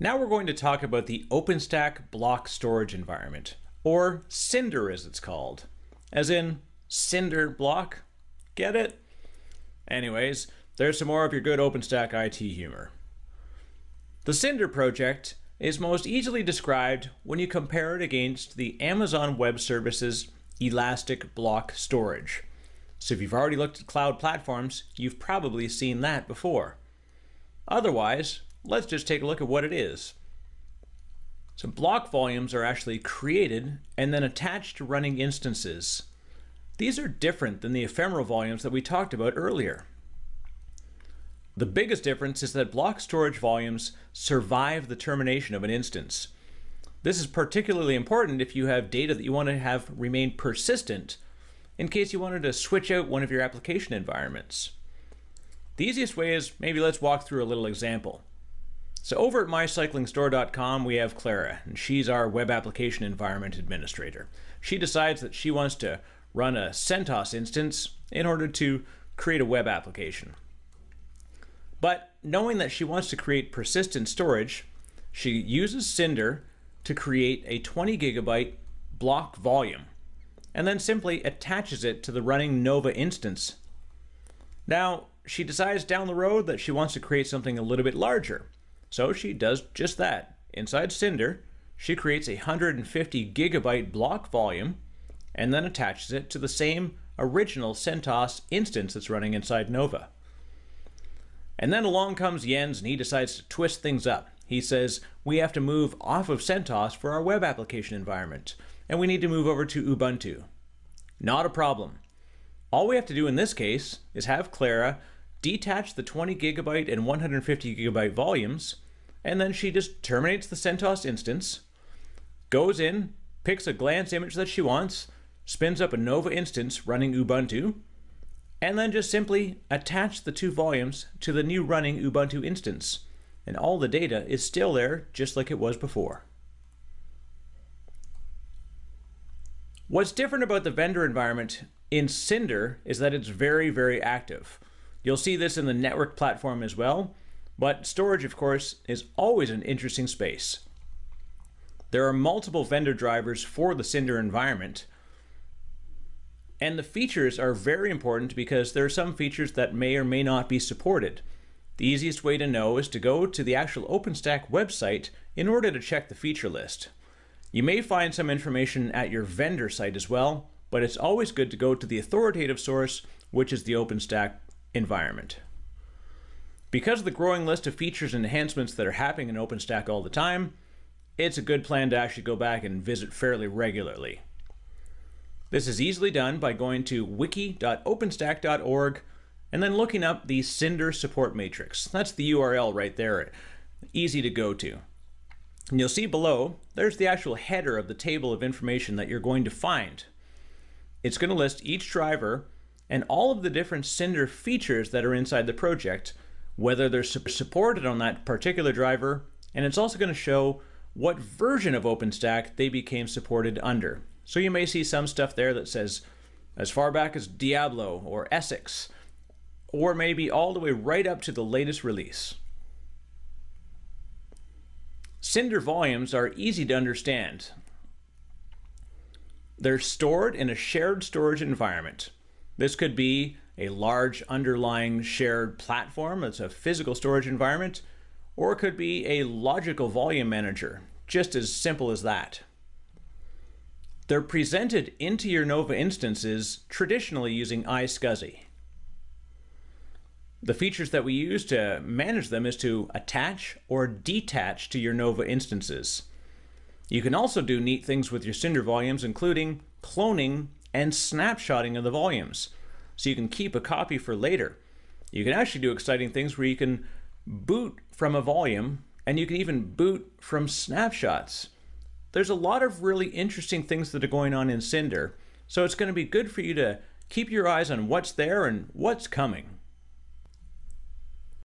Now we're going to talk about the OpenStack block storage environment, or Cinder as it's called. As in, Cinder block? Get it? Anyways, there's some more of your good OpenStack IT humor. The Cinder project is most easily described when you compare it against the Amazon Web Services Elastic Block Storage. So if you've already looked at cloud platforms, you've probably seen that before. Otherwise, let's just take a look at what it is. So block volumes are actually created and then attached to running instances. These are different than the ephemeral volumes that we talked about earlier. The biggest difference is that block storage volumes survive the termination of an instance. This is particularly important if you have data that you want to have remain persistent in case you wanted to switch out one of your application environments. The easiest way is maybe let's walk through a little example. So over at mycyclingstore.com, we have Clara, and she's our web application environment administrator. She decides that she wants to run a CentOS instance in order to create a web application. But knowing that she wants to create persistent storage, she uses Cinder to create a 20 gigabyte block volume, and then simply attaches it to the running Nova instance. Now, she decides down the road that she wants to create something a little bit larger. So she does just that. Inside Cinder, she creates a 150 gigabyte block volume and then attaches it to the same original CentOS instance that's running inside Nova. And then along comes Jens and he decides to twist things up. He says, we have to move off of CentOS for our web application environment, and we need to move over to Ubuntu. Not a problem. All we have to do in this case is have Clara detach the 20 gigabyte and 150 gigabyte volumes and then she just terminates the CentOS instance, goes in, picks a glance image that she wants, spins up a Nova instance running Ubuntu, and then just simply attach the two volumes to the new running Ubuntu instance. And all the data is still there just like it was before. What's different about the vendor environment in Cinder is that it's very, very active. You'll see this in the network platform as well, but storage, of course, is always an interesting space. There are multiple vendor drivers for the Cinder environment, and the features are very important because there are some features that may or may not be supported. The easiest way to know is to go to the actual OpenStack website in order to check the feature list. You may find some information at your vendor site as well, but it's always good to go to the authoritative source, which is the OpenStack environment. Because of the growing list of features and enhancements that are happening in OpenStack all the time, it's a good plan to actually go back and visit fairly regularly. This is easily done by going to wiki.openstack.org and then looking up the Cinder support matrix. That's the URL right there, easy to go to. And you'll see below, there's the actual header of the table of information that you're going to find. It's going to list each driver and all of the different Cinder features that are inside the project whether they're supported on that particular driver, and it's also going to show what version of OpenStack they became supported under. So you may see some stuff there that says as far back as Diablo or Essex, or maybe all the way right up to the latest release. Cinder volumes are easy to understand. They're stored in a shared storage environment. This could be a large underlying shared platform that's a physical storage environment, or it could be a logical volume manager, just as simple as that. They're presented into your Nova instances traditionally using iSCSI. The features that we use to manage them is to attach or detach to your Nova instances. You can also do neat things with your Cinder volumes, including cloning and snapshotting of the volumes so you can keep a copy for later. You can actually do exciting things where you can boot from a volume and you can even boot from snapshots. There's a lot of really interesting things that are going on in Cinder, so it's going to be good for you to keep your eyes on what's there and what's coming.